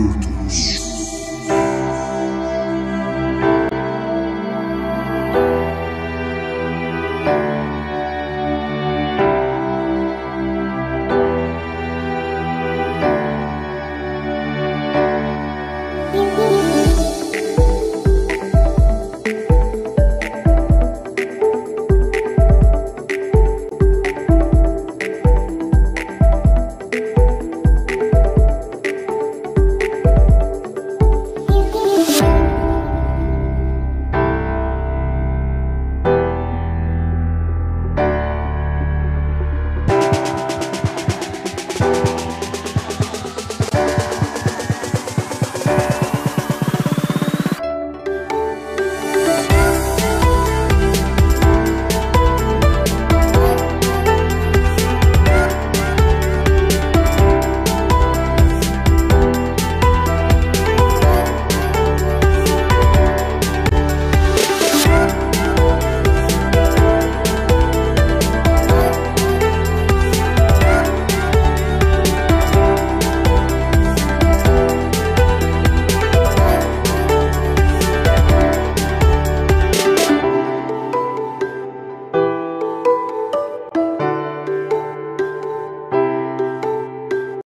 you